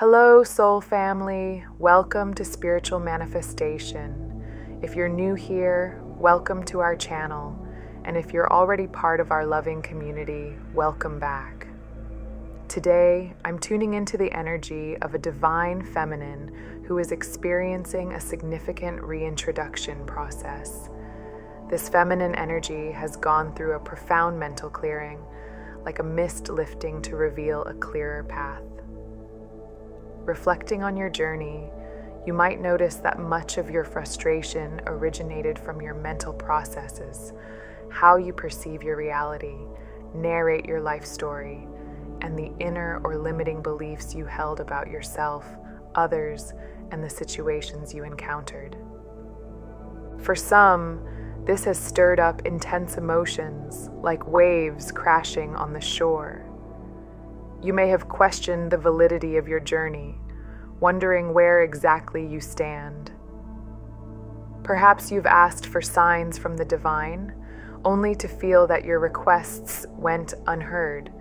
Hello, soul family. Welcome to Spiritual Manifestation. If you're new here, welcome to our channel. And if you're already part of our loving community, welcome back. Today, I'm tuning into the energy of a divine feminine who is experiencing a significant reintroduction process. This feminine energy has gone through a profound mental clearing, like a mist lifting to reveal a clearer path. Reflecting on your journey, you might notice that much of your frustration originated from your mental processes, how you perceive your reality, narrate your life story, and the inner or limiting beliefs you held about yourself, others, and the situations you encountered. For some, this has stirred up intense emotions like waves crashing on the shore. You may have questioned the validity of your journey, wondering where exactly you stand. Perhaps you've asked for signs from the divine, only to feel that your requests went unheard,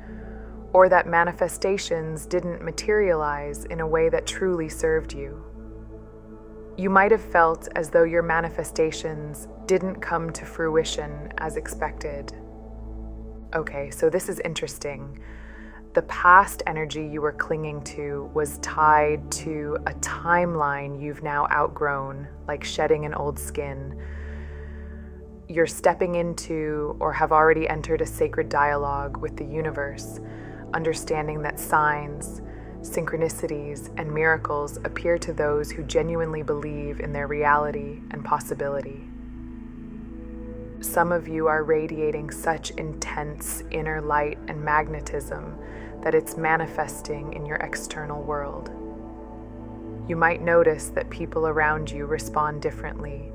or that manifestations didn't materialize in a way that truly served you. You might have felt as though your manifestations didn't come to fruition as expected. Okay, so this is interesting the past energy you were clinging to was tied to a timeline you've now outgrown, like shedding an old skin. You're stepping into or have already entered a sacred dialogue with the universe, understanding that signs, synchronicities, and miracles appear to those who genuinely believe in their reality and possibility. Some of you are radiating such intense inner light and magnetism that it's manifesting in your external world. You might notice that people around you respond differently,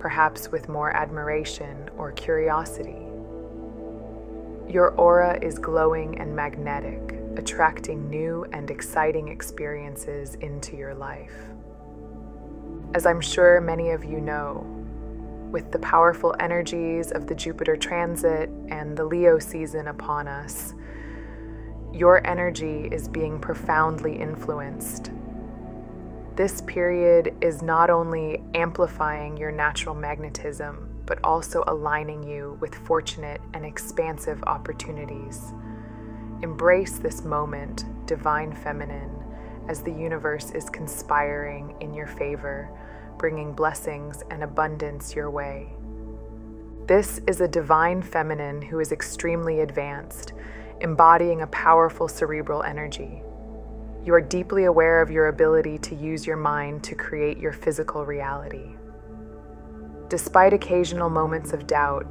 perhaps with more admiration or curiosity. Your aura is glowing and magnetic, attracting new and exciting experiences into your life. As I'm sure many of you know, with the powerful energies of the Jupiter transit and the Leo season upon us, your energy is being profoundly influenced. This period is not only amplifying your natural magnetism, but also aligning you with fortunate and expansive opportunities. Embrace this moment, divine feminine, as the universe is conspiring in your favor bringing blessings and abundance your way. This is a divine feminine who is extremely advanced, embodying a powerful cerebral energy. You are deeply aware of your ability to use your mind to create your physical reality. Despite occasional moments of doubt,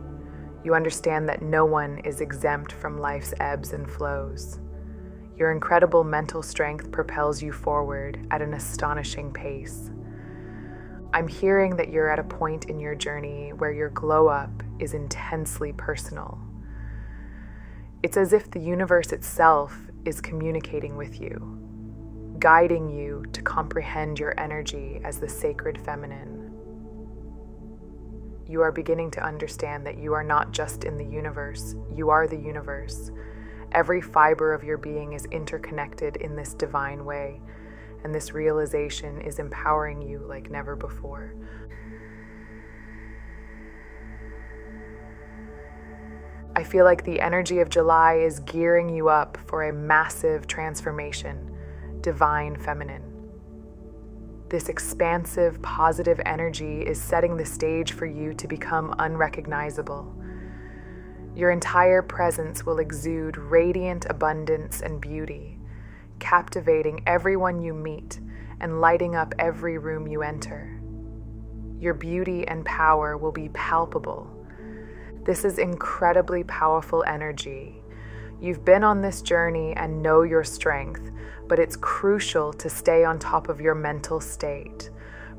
you understand that no one is exempt from life's ebbs and flows. Your incredible mental strength propels you forward at an astonishing pace. I'm hearing that you're at a point in your journey where your glow up is intensely personal. It's as if the universe itself is communicating with you, guiding you to comprehend your energy as the sacred feminine. You are beginning to understand that you are not just in the universe, you are the universe. Every fiber of your being is interconnected in this divine way and this realization is empowering you like never before. I feel like the energy of July is gearing you up for a massive transformation, divine feminine. This expansive, positive energy is setting the stage for you to become unrecognizable. Your entire presence will exude radiant abundance and beauty captivating everyone you meet and lighting up every room you enter. Your beauty and power will be palpable. This is incredibly powerful energy. You've been on this journey and know your strength, but it's crucial to stay on top of your mental state.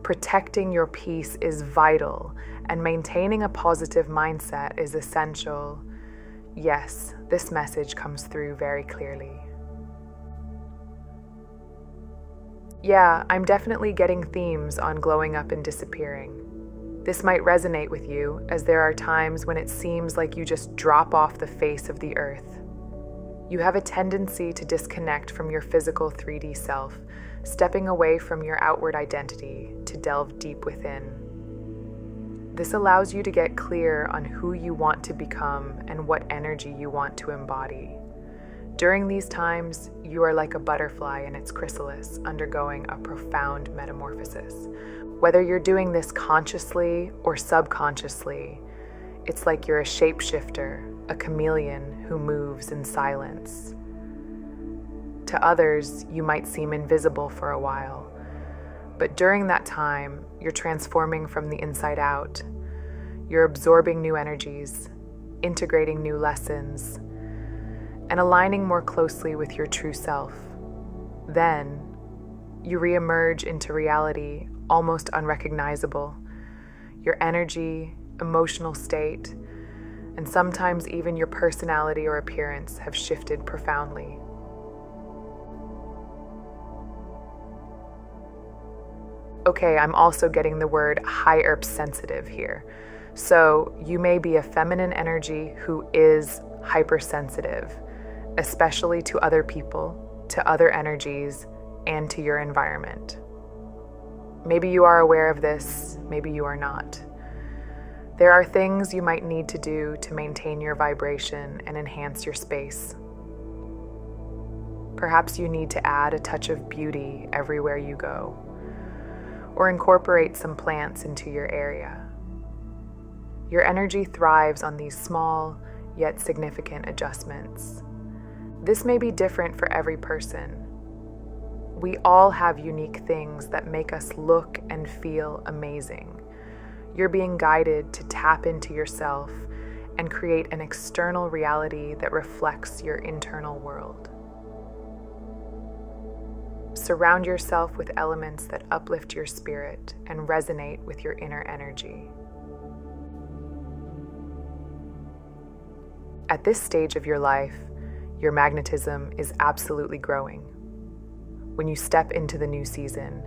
Protecting your peace is vital, and maintaining a positive mindset is essential. Yes, this message comes through very clearly. Yeah, I'm definitely getting themes on glowing up and disappearing. This might resonate with you, as there are times when it seems like you just drop off the face of the earth. You have a tendency to disconnect from your physical 3D self, stepping away from your outward identity to delve deep within. This allows you to get clear on who you want to become and what energy you want to embody. During these times, you are like a butterfly in its chrysalis, undergoing a profound metamorphosis. Whether you're doing this consciously or subconsciously, it's like you're a shapeshifter, a chameleon who moves in silence. To others, you might seem invisible for a while, but during that time, you're transforming from the inside out. You're absorbing new energies, integrating new lessons, and aligning more closely with your true self. Then, you reemerge into reality almost unrecognizable. Your energy, emotional state, and sometimes even your personality or appearance have shifted profoundly. Okay, I'm also getting the word high hypersensitive here. So you may be a feminine energy who is hypersensitive, especially to other people, to other energies, and to your environment. Maybe you are aware of this, maybe you are not. There are things you might need to do to maintain your vibration and enhance your space. Perhaps you need to add a touch of beauty everywhere you go or incorporate some plants into your area. Your energy thrives on these small yet significant adjustments. This may be different for every person. We all have unique things that make us look and feel amazing. You're being guided to tap into yourself and create an external reality that reflects your internal world. Surround yourself with elements that uplift your spirit and resonate with your inner energy. At this stage of your life, your magnetism is absolutely growing. When you step into the new season,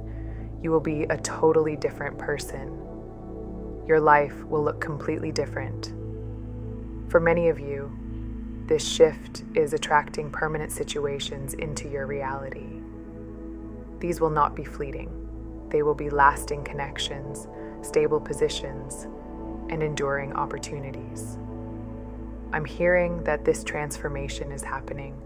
you will be a totally different person. Your life will look completely different. For many of you, this shift is attracting permanent situations into your reality. These will not be fleeting. They will be lasting connections, stable positions, and enduring opportunities. I'm hearing that this transformation is happening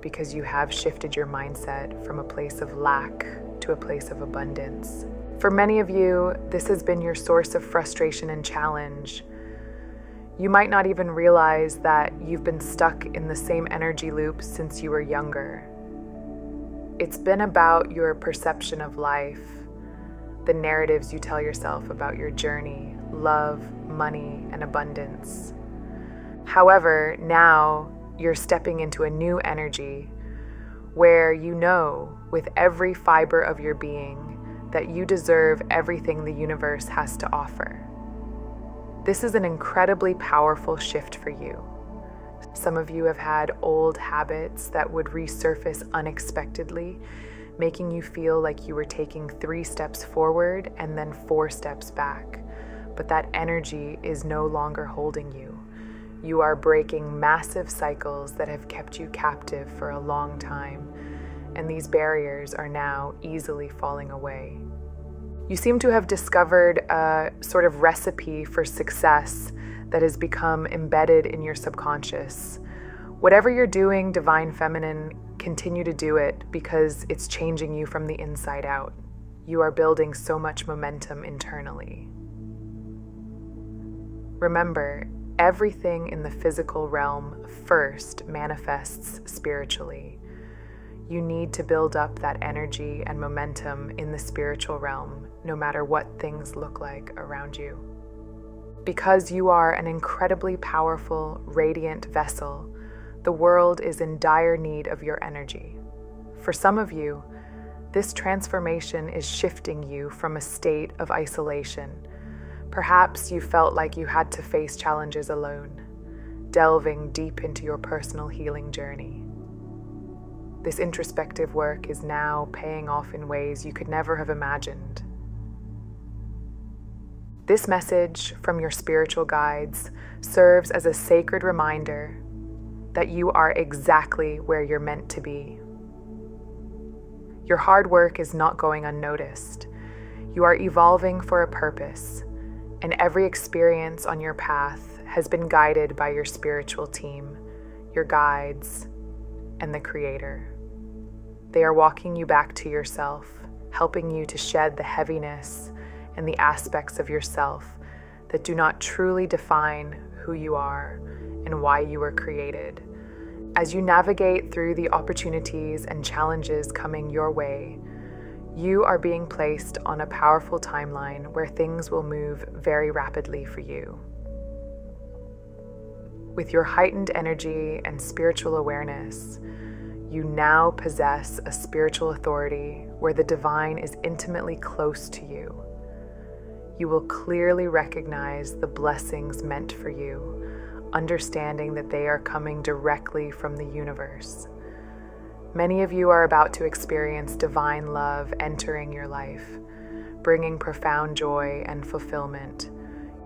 because you have shifted your mindset from a place of lack to a place of abundance. For many of you, this has been your source of frustration and challenge. You might not even realize that you've been stuck in the same energy loop since you were younger. It's been about your perception of life, the narratives you tell yourself about your journey, love, money, and abundance. However, now you're stepping into a new energy where you know with every fiber of your being that you deserve everything the universe has to offer. This is an incredibly powerful shift for you. Some of you have had old habits that would resurface unexpectedly, making you feel like you were taking three steps forward and then four steps back. But that energy is no longer holding you. You are breaking massive cycles that have kept you captive for a long time, and these barriers are now easily falling away. You seem to have discovered a sort of recipe for success that has become embedded in your subconscious. Whatever you're doing, Divine Feminine, continue to do it because it's changing you from the inside out. You are building so much momentum internally. Remember, everything in the physical realm first manifests spiritually. You need to build up that energy and momentum in the spiritual realm, no matter what things look like around you. Because you are an incredibly powerful, radiant vessel, the world is in dire need of your energy. For some of you, this transformation is shifting you from a state of isolation. Perhaps you felt like you had to face challenges alone, delving deep into your personal healing journey. This introspective work is now paying off in ways you could never have imagined. This message from your spiritual guides serves as a sacred reminder that you are exactly where you're meant to be. Your hard work is not going unnoticed. You are evolving for a purpose, and every experience on your path has been guided by your spiritual team, your guides, and the Creator. They are walking you back to yourself, helping you to shed the heaviness and the aspects of yourself that do not truly define who you are and why you were created. As you navigate through the opportunities and challenges coming your way, you are being placed on a powerful timeline where things will move very rapidly for you. With your heightened energy and spiritual awareness, you now possess a spiritual authority where the divine is intimately close to you. You will clearly recognize the blessings meant for you understanding that they are coming directly from the universe. Many of you are about to experience divine love entering your life, bringing profound joy and fulfillment.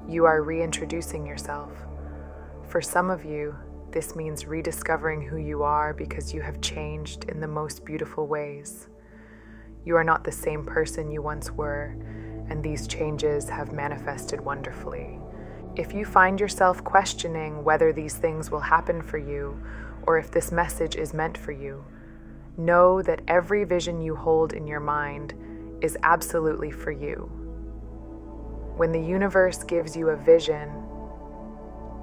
You are reintroducing yourself. For some of you, this means rediscovering who you are because you have changed in the most beautiful ways. You are not the same person you once were, and these changes have manifested wonderfully. If you find yourself questioning whether these things will happen for you or if this message is meant for you, know that every vision you hold in your mind is absolutely for you. When the universe gives you a vision,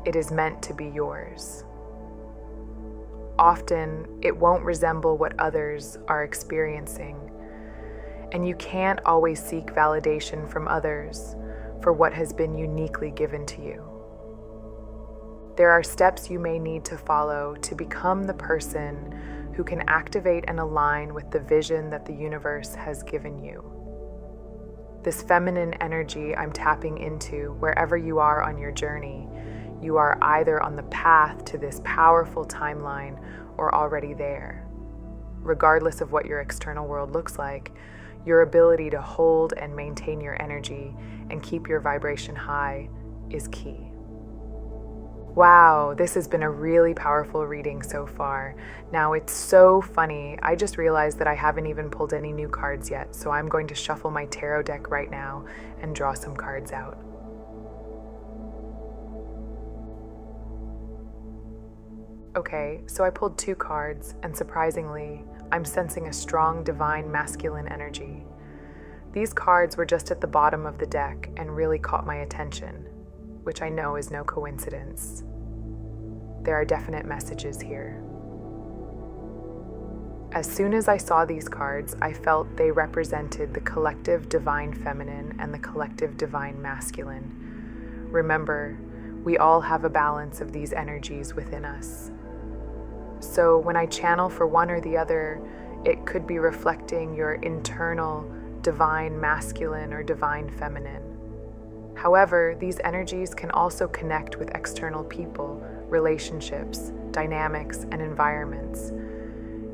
it is meant to be yours. Often, it won't resemble what others are experiencing, and you can't always seek validation from others for what has been uniquely given to you. There are steps you may need to follow to become the person who can activate and align with the vision that the universe has given you. This feminine energy I'm tapping into wherever you are on your journey, you are either on the path to this powerful timeline or already there. Regardless of what your external world looks like, your ability to hold and maintain your energy and keep your vibration high is key. Wow, this has been a really powerful reading so far. Now it's so funny. I just realized that I haven't even pulled any new cards yet, so I'm going to shuffle my tarot deck right now and draw some cards out. Okay, so I pulled two cards, and surprisingly, I'm sensing a strong divine masculine energy. These cards were just at the bottom of the deck and really caught my attention, which I know is no coincidence. There are definite messages here. As soon as I saw these cards, I felt they represented the collective divine feminine and the collective divine masculine. Remember, we all have a balance of these energies within us. So when I channel for one or the other, it could be reflecting your internal divine masculine or divine feminine. However, these energies can also connect with external people, relationships, dynamics, and environments.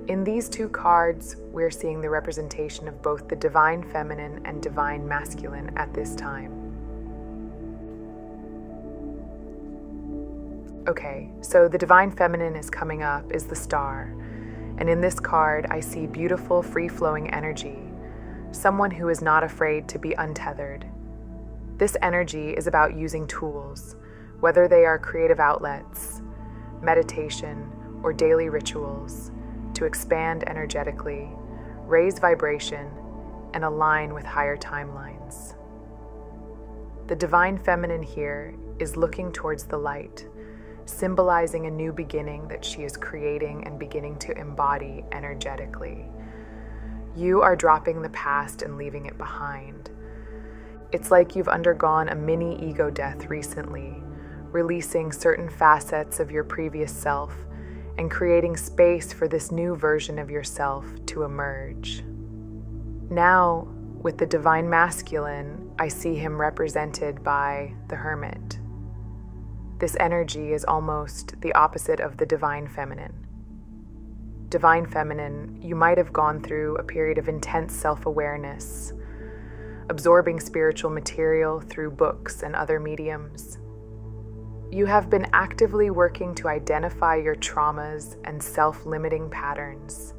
In these two cards, we're seeing the representation of both the divine feminine and divine masculine at this time. Okay, so the divine feminine is coming up, is the star. And in this card, I see beautiful, free flowing energy someone who is not afraid to be untethered. This energy is about using tools, whether they are creative outlets, meditation, or daily rituals, to expand energetically, raise vibration, and align with higher timelines. The divine feminine here is looking towards the light, symbolizing a new beginning that she is creating and beginning to embody energetically. You are dropping the past and leaving it behind. It's like you've undergone a mini ego death recently, releasing certain facets of your previous self and creating space for this new version of yourself to emerge. Now, with the divine masculine, I see him represented by the hermit. This energy is almost the opposite of the divine feminine divine feminine, you might have gone through a period of intense self awareness, absorbing spiritual material through books and other mediums. You have been actively working to identify your traumas and self limiting patterns,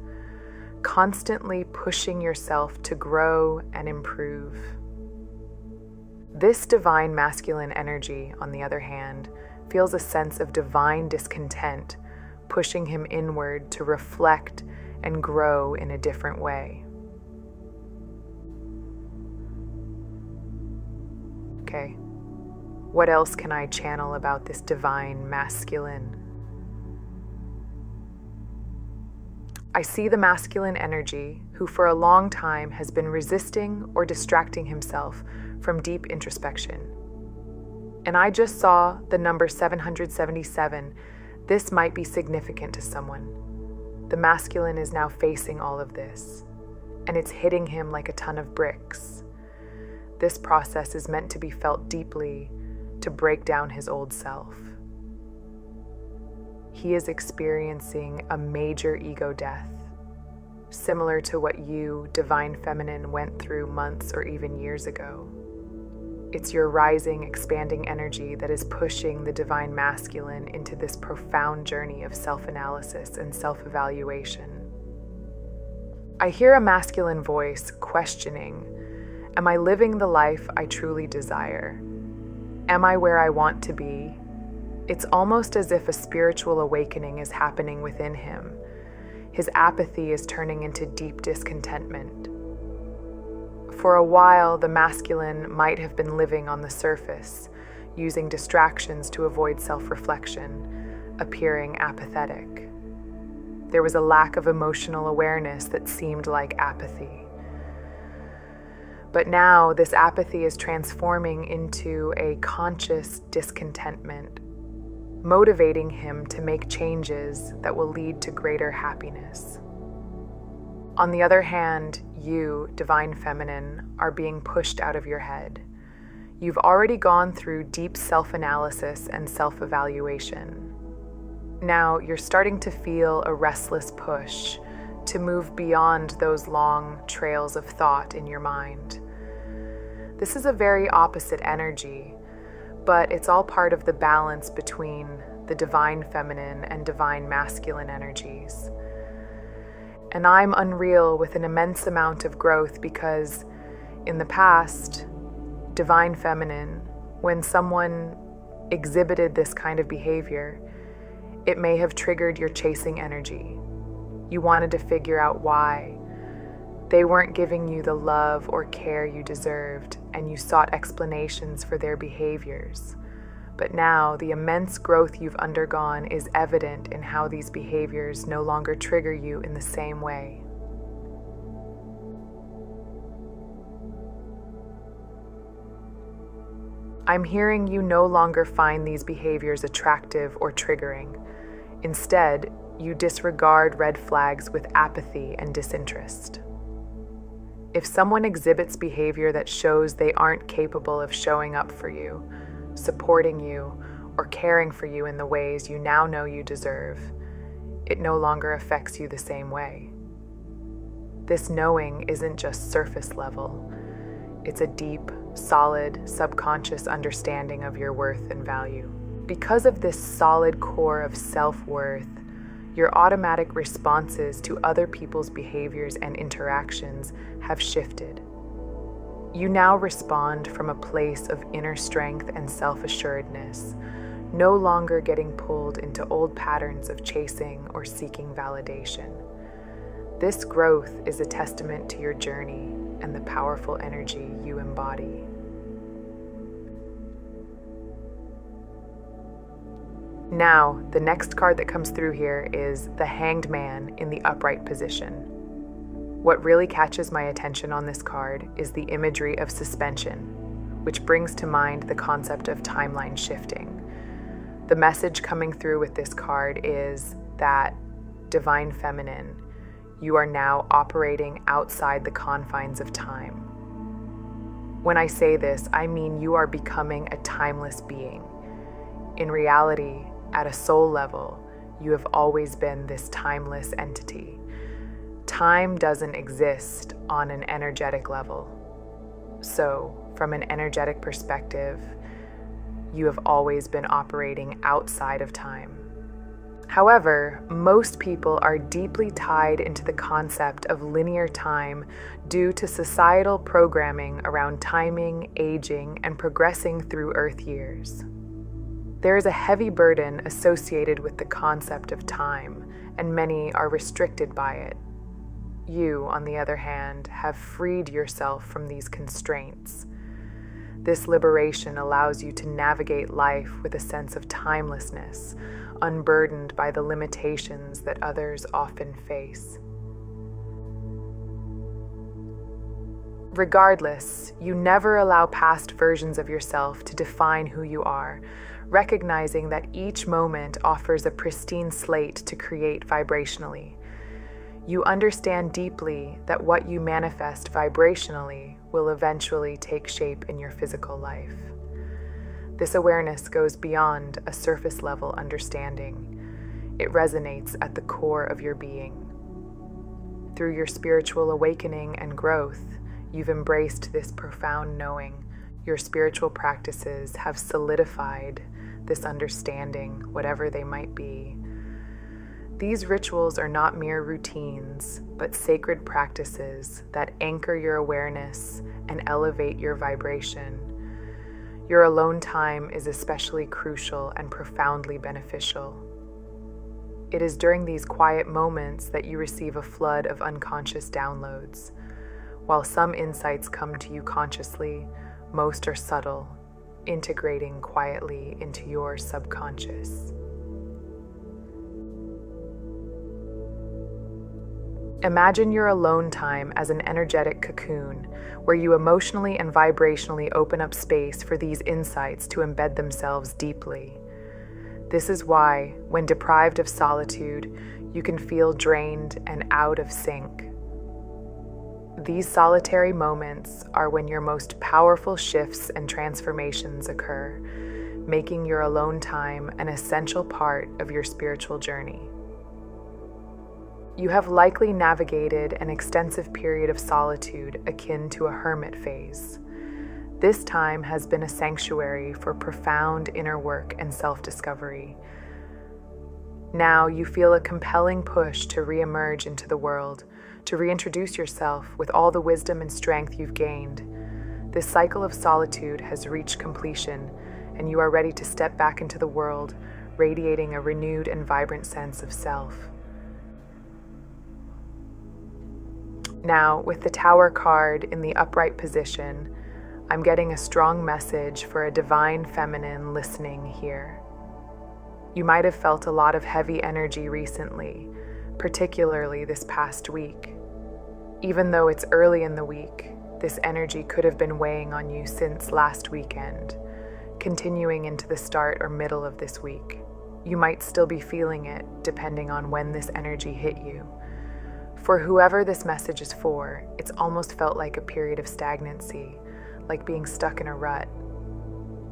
constantly pushing yourself to grow and improve. This divine masculine energy, on the other hand, feels a sense of divine discontent, pushing him inward to reflect and grow in a different way. Okay, what else can I channel about this divine masculine? I see the masculine energy who, for a long time, has been resisting or distracting himself from deep introspection. And I just saw the number 777. This might be significant to someone. The masculine is now facing all of this, and it's hitting him like a ton of bricks. This process is meant to be felt deeply to break down his old self. He is experiencing a major ego death, similar to what you, Divine Feminine, went through months or even years ago. It's your rising, expanding energy that is pushing the divine masculine into this profound journey of self analysis and self evaluation. I hear a masculine voice questioning Am I living the life I truly desire? Am I where I want to be? It's almost as if a spiritual awakening is happening within him. His apathy is turning into deep discontentment. For a while, the masculine might have been living on the surface, using distractions to avoid self reflection, appearing apathetic. There was a lack of emotional awareness that seemed like apathy. But now, this apathy is transforming into a conscious discontentment, motivating him to make changes that will lead to greater happiness. On the other hand, you, Divine Feminine, are being pushed out of your head. You've already gone through deep self analysis and self evaluation. Now you're starting to feel a restless push to move beyond those long trails of thought in your mind. This is a very opposite energy, but it's all part of the balance between the divine feminine and divine masculine energies and I'm unreal with an immense amount of growth because in the past, divine feminine, when someone exhibited this kind of behavior, it may have triggered your chasing energy. You wanted to figure out why. They weren't giving you the love or care you deserved, and you sought explanations for their behaviors. But now, the immense growth you've undergone is evident in how these behaviors no longer trigger you in the same way. I'm hearing you no longer find these behaviors attractive or triggering. Instead, you disregard red flags with apathy and disinterest. If someone exhibits behavior that shows they aren't capable of showing up for you, supporting you, or caring for you in the ways you now know you deserve, it no longer affects you the same way. This knowing isn't just surface level, it's a deep, solid, subconscious understanding of your worth and value. Because of this solid core of self worth, your automatic responses to other people's behaviors and interactions have shifted. You now respond from a place of inner strength and self assuredness, no longer getting pulled into old patterns of chasing or seeking validation. This growth is a testament to your journey and the powerful energy you embody. Now, the next card that comes through here is the Hanged Man in the upright position. What really catches my attention on this card is the imagery of suspension, which brings to mind the concept of timeline shifting. The message coming through with this card is that divine feminine, you are now operating outside the confines of time. When I say this, I mean you are becoming a timeless being. In reality, at a soul level, you have always been this timeless entity time doesn't exist on an energetic level. So, from an energetic perspective, you have always been operating outside of time. However, most people are deeply tied into the concept of linear time due to societal programming around timing, aging, and progressing through Earth years. There is a heavy burden associated with the concept of time, and many are restricted by it. You, on the other hand, have freed yourself from these constraints. This liberation allows you to navigate life with a sense of timelessness, unburdened by the limitations that others often face. Regardless, you never allow past versions of yourself to define who you are, recognizing that each moment offers a pristine slate to create vibrationally. You understand deeply that what you manifest vibrationally will eventually take shape in your physical life. This awareness goes beyond a surface level understanding. It resonates at the core of your being. Through your spiritual awakening and growth, you've embraced this profound knowing. Your spiritual practices have solidified this understanding, whatever they might be. These rituals are not mere routines, but sacred practices that anchor your awareness and elevate your vibration. Your alone time is especially crucial and profoundly beneficial. It is during these quiet moments that you receive a flood of unconscious downloads. While some insights come to you consciously, most are subtle integrating quietly into your subconscious. Imagine your alone time as an energetic cocoon where you emotionally and vibrationally open up space for these insights to embed themselves deeply. This is why, when deprived of solitude, you can feel drained and out of sync. These solitary moments are when your most powerful shifts and transformations occur, making your alone time an essential part of your spiritual journey. You have likely navigated an extensive period of solitude akin to a hermit phase. This time has been a sanctuary for profound inner work and self discovery. Now you feel a compelling push to reemerge into the world to reintroduce yourself with all the wisdom and strength you've gained. This cycle of solitude has reached completion, and you are ready to step back into the world, radiating a renewed and vibrant sense of self. Now, with the Tower card in the upright position, I'm getting a strong message for a divine feminine listening here. You might have felt a lot of heavy energy recently particularly this past week. Even though it's early in the week, this energy could have been weighing on you since last weekend, continuing into the start or middle of this week. You might still be feeling it depending on when this energy hit you. For whoever this message is for, it's almost felt like a period of stagnancy, like being stuck in a rut.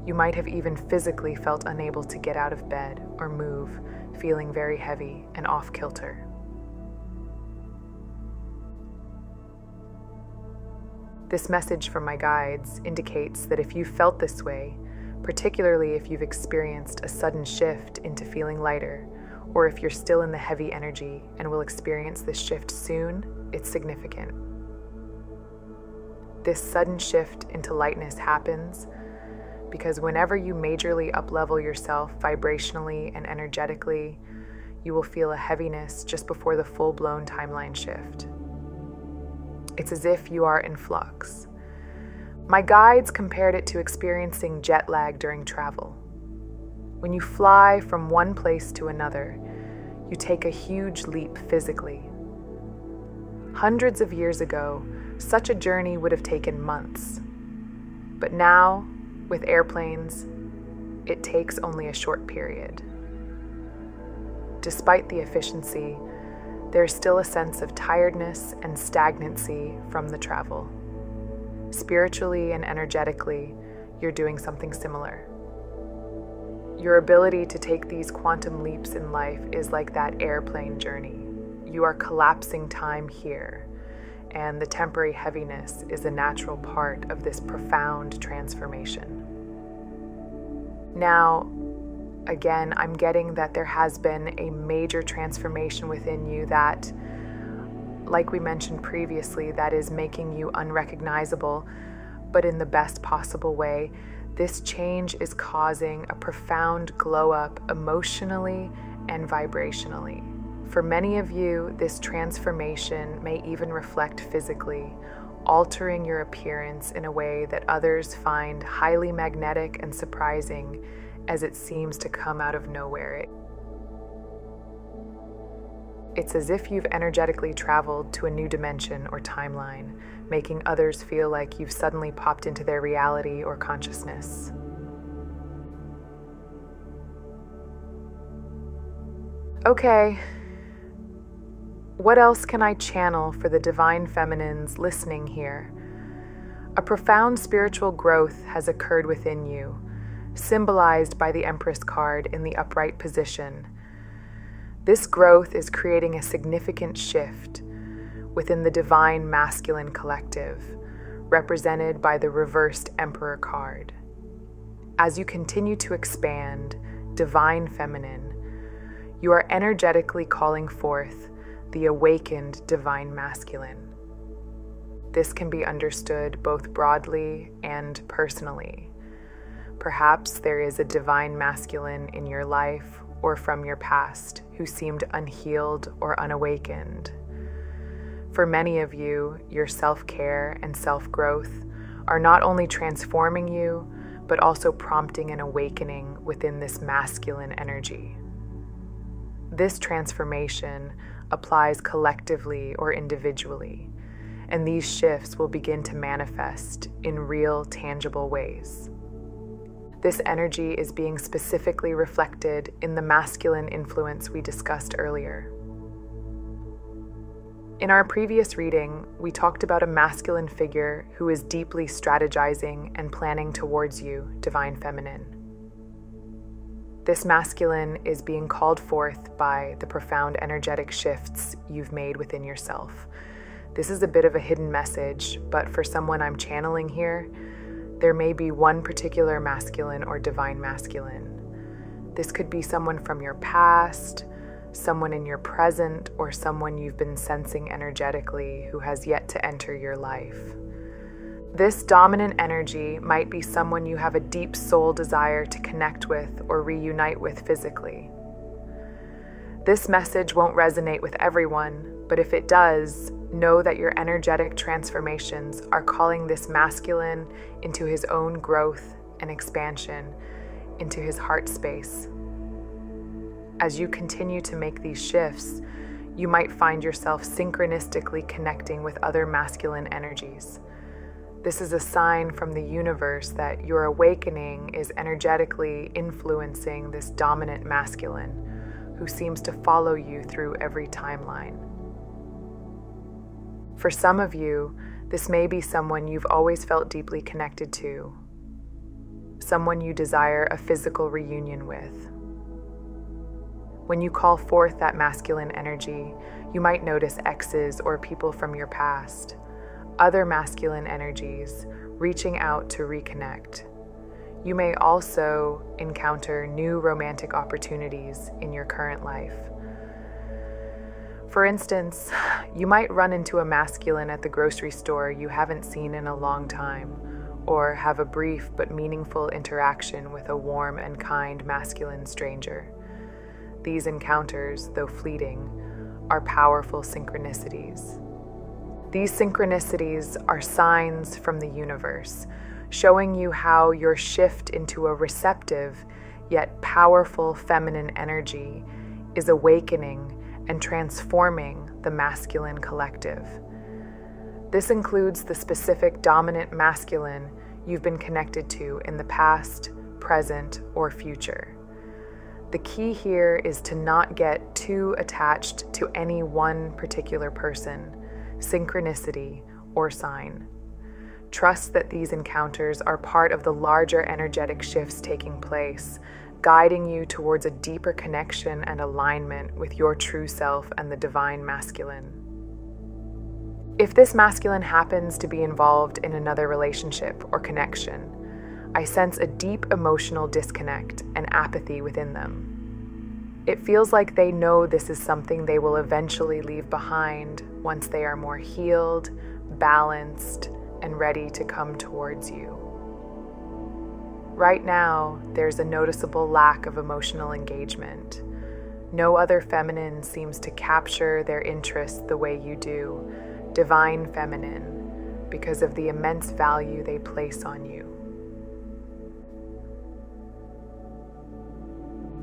You might have even physically felt unable to get out of bed or move, feeling very heavy and off kilter. This message from my guides indicates that if you felt this way, particularly if you've experienced a sudden shift into feeling lighter, or if you're still in the heavy energy and will experience this shift soon, it's significant. This sudden shift into lightness happens because whenever you majorly uplevel yourself vibrationally and energetically, you will feel a heaviness just before the full blown timeline shift. It's as if you are in flux. My guides compared it to experiencing jet lag during travel. When you fly from one place to another, you take a huge leap physically. Hundreds of years ago, such a journey would have taken months. But now, with airplanes, it takes only a short period. Despite the efficiency, there's still a sense of tiredness and stagnancy from the travel. Spiritually and energetically, you're doing something similar. Your ability to take these quantum leaps in life is like that airplane journey. You are collapsing time here, and the temporary heaviness is a natural part of this profound transformation. Now, again, I'm getting that there has been a major transformation within you that, like we mentioned previously, that is making you unrecognizable, but in the best possible way. This change is causing a profound glow up emotionally and vibrationally. For many of you, this transformation may even reflect physically, altering your appearance in a way that others find highly magnetic and surprising as it seems to come out of nowhere. It's as if you've energetically traveled to a new dimension or timeline, making others feel like you've suddenly popped into their reality or consciousness. Okay, what else can I channel for the divine feminines listening here? A profound spiritual growth has occurred within you symbolized by the Empress card in the upright position. This growth is creating a significant shift within the divine masculine collective, represented by the reversed Emperor card. As you continue to expand, divine feminine, you are energetically calling forth the awakened divine masculine. This can be understood both broadly and personally. Perhaps there is a divine masculine in your life or from your past who seemed unhealed or unawakened. For many of you, your self care and self growth are not only transforming you, but also prompting an awakening within this masculine energy. This transformation applies collectively or individually, and these shifts will begin to manifest in real, tangible ways. This energy is being specifically reflected in the masculine influence we discussed earlier. In our previous reading, we talked about a masculine figure who is deeply strategizing and planning towards you, divine feminine. This masculine is being called forth by the profound energetic shifts you've made within yourself. This is a bit of a hidden message, but for someone I'm channeling here, there may be one particular masculine or divine masculine. This could be someone from your past, someone in your present, or someone you've been sensing energetically who has yet to enter your life. This dominant energy might be someone you have a deep soul desire to connect with or reunite with physically. This message won't resonate with everyone, but if it does, know that your energetic transformations are calling this masculine into his own growth and expansion, into his heart space. As you continue to make these shifts, you might find yourself synchronistically connecting with other masculine energies. This is a sign from the universe that your awakening is energetically influencing this dominant masculine who seems to follow you through every timeline. For some of you, this may be someone you've always felt deeply connected to, someone you desire a physical reunion with. When you call forth that masculine energy, you might notice exes or people from your past, other masculine energies reaching out to reconnect. You may also encounter new romantic opportunities in your current life. For instance, you might run into a masculine at the grocery store you haven't seen in a long time, or have a brief but meaningful interaction with a warm and kind masculine stranger. These encounters, though fleeting, are powerful synchronicities. These synchronicities are signs from the universe showing you how your shift into a receptive yet powerful feminine energy is awakening and transforming the masculine collective. This includes the specific dominant masculine you've been connected to in the past, present, or future. The key here is to not get too attached to any one particular person, synchronicity, or sign. Trust that these encounters are part of the larger energetic shifts taking place, guiding you towards a deeper connection and alignment with your true self and the divine masculine. If this masculine happens to be involved in another relationship or connection, I sense a deep emotional disconnect and apathy within them. It feels like they know this is something they will eventually leave behind once they are more healed, balanced, and ready to come towards you. Right now, there's a noticeable lack of emotional engagement. No other feminine seems to capture their interest the way you do, divine feminine, because of the immense value they place on you.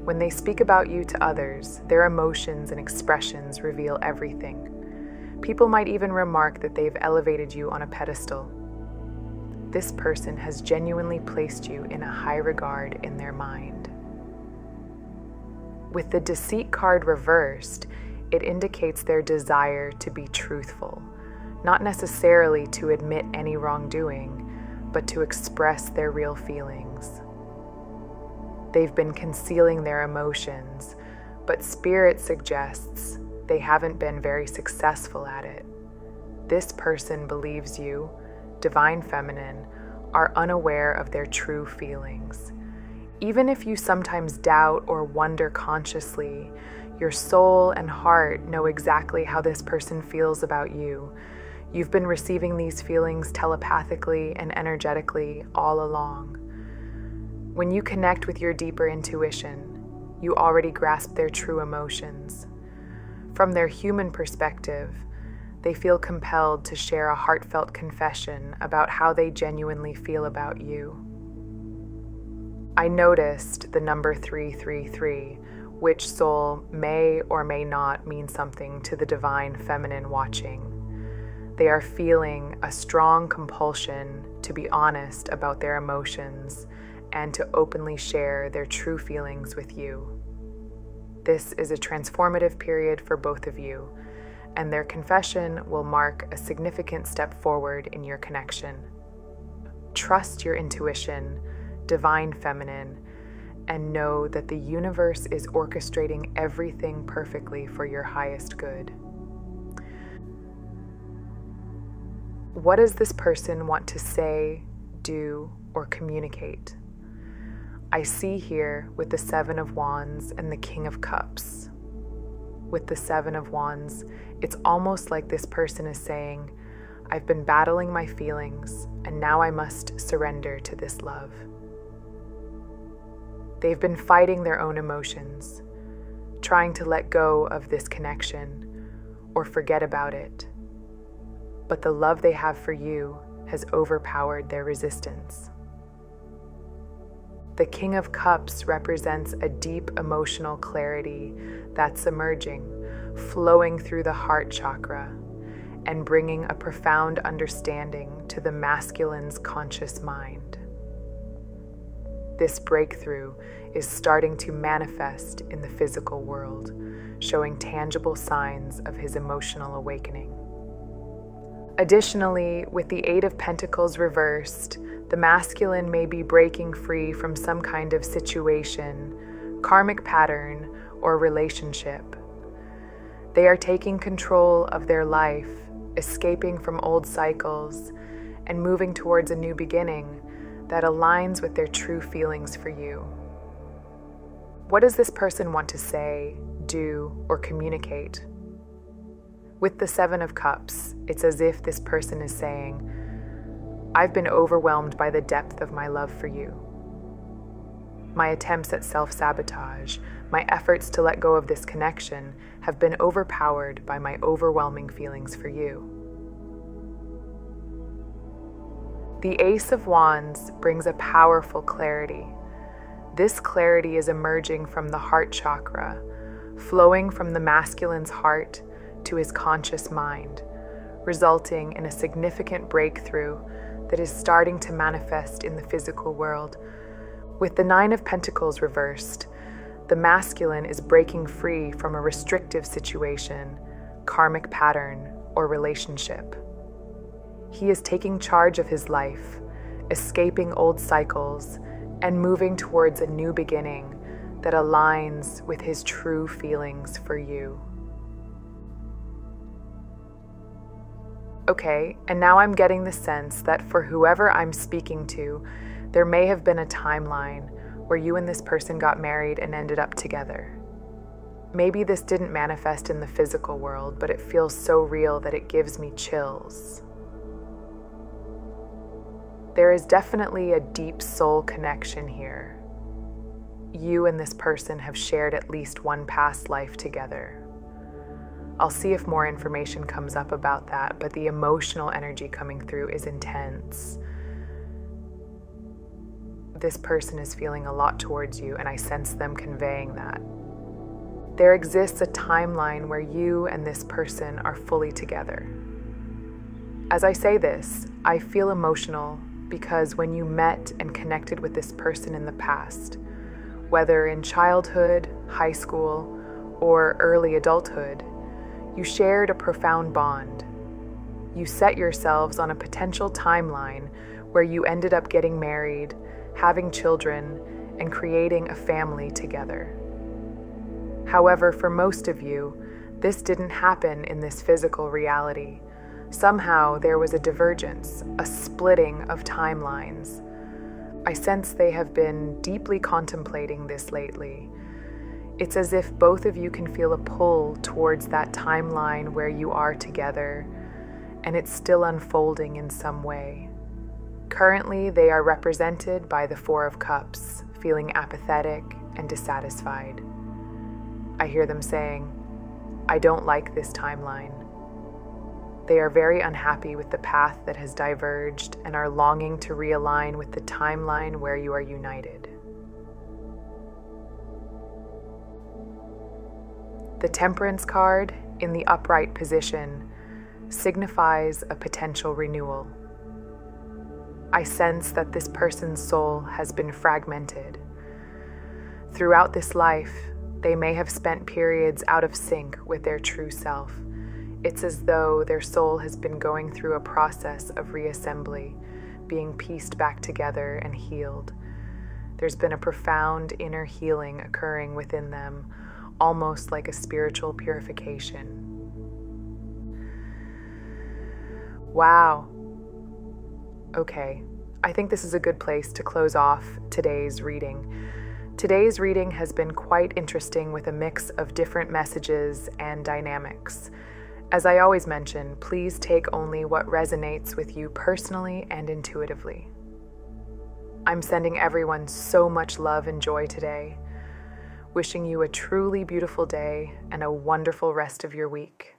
When they speak about you to others, their emotions and expressions reveal everything. People might even remark that they've elevated you on a pedestal. This person has genuinely placed you in a high regard in their mind. With the deceit card reversed, it indicates their desire to be truthful, not necessarily to admit any wrongdoing, but to express their real feelings. They've been concealing their emotions, but Spirit suggests they haven't been very successful at it. This person believes you, Divine Feminine, are unaware of their true feelings. Even if you sometimes doubt or wonder consciously, your soul and heart know exactly how this person feels about you. You've been receiving these feelings telepathically and energetically all along. When you connect with your deeper intuition, you already grasp their true emotions. From their human perspective, they feel compelled to share a heartfelt confession about how they genuinely feel about you. I noticed the number 333, which soul may or may not mean something to the divine feminine watching. They are feeling a strong compulsion to be honest about their emotions and to openly share their true feelings with you. This is a transformative period for both of you, and their confession will mark a significant step forward in your connection. Trust your intuition, divine feminine, and know that the universe is orchestrating everything perfectly for your highest good. What does this person want to say, do, or communicate? I see here with the Seven of Wands and the King of Cups. With the Seven of Wands, it's almost like this person is saying, I've been battling my feelings, and now I must surrender to this love. They've been fighting their own emotions, trying to let go of this connection or forget about it. But the love they have for you has overpowered their resistance. The King of Cups represents a deep emotional clarity that's emerging, flowing through the heart chakra, and bringing a profound understanding to the masculine's conscious mind. This breakthrough is starting to manifest in the physical world, showing tangible signs of his emotional awakening. Additionally, with the Eight of Pentacles reversed, the masculine may be breaking free from some kind of situation, karmic pattern, or relationship. They are taking control of their life, escaping from old cycles, and moving towards a new beginning that aligns with their true feelings for you. What does this person want to say, do, or communicate? With the Seven of Cups, it's as if this person is saying, I've been overwhelmed by the depth of my love for you. My attempts at self sabotage, my efforts to let go of this connection, have been overpowered by my overwhelming feelings for you. The Ace of Wands brings a powerful clarity. This clarity is emerging from the heart chakra, flowing from the masculine's heart to his conscious mind, resulting in a significant breakthrough that is starting to manifest in the physical world. With the Nine of Pentacles reversed, the masculine is breaking free from a restrictive situation, karmic pattern, or relationship. He is taking charge of his life, escaping old cycles, and moving towards a new beginning that aligns with his true feelings for you. Okay, and now I'm getting the sense that for whoever I'm speaking to, There may have been a timeline where you and this person got married and ended up together. Maybe this didn't manifest in the physical world, but it feels so real that it gives me chills. There is definitely a deep soul connection here. You and this person have shared at least one past life together. I'll see if more information comes up about that, but the emotional energy coming through is intense. This person is feeling a lot towards you, and I sense them conveying that. There exists a timeline where you and this person are fully together. As I say this, I feel emotional because when you met and connected with this person in the past, whether in childhood, high school, or early adulthood, you shared a profound bond. You set yourselves on a potential timeline where you ended up getting married, having children, and creating a family together. However, for most of you, this didn't happen in this physical reality. Somehow there was a divergence, a splitting of timelines. I sense they have been deeply contemplating this lately. It's as if both of you can feel a pull towards that timeline where you are together, and it's still unfolding in some way. Currently, they are represented by the Four of Cups, feeling apathetic and dissatisfied. I hear them saying, I don't like this timeline. They are very unhappy with the path that has diverged and are longing to realign with the timeline where you are united. The Temperance card in the upright position signifies a potential renewal. I sense that this person's soul has been fragmented. Throughout this life, they may have spent periods out of sync with their true self. It's as though their soul has been going through a process of reassembly, being pieced back together and healed. There's been a profound inner healing occurring within them, almost like a spiritual purification. Wow. Okay, I think this is a good place to close off today's reading. Today's reading has been quite interesting with a mix of different messages and dynamics. As I always mention, please take only what resonates with you personally and intuitively. I'm sending everyone so much love and joy today, wishing you a truly beautiful day and a wonderful rest of your week.